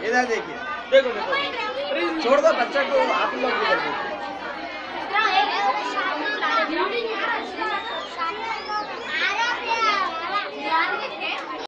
इधर देखिए। देखो देखो। छोड़ दो बच्चा को आप लोग भी देखो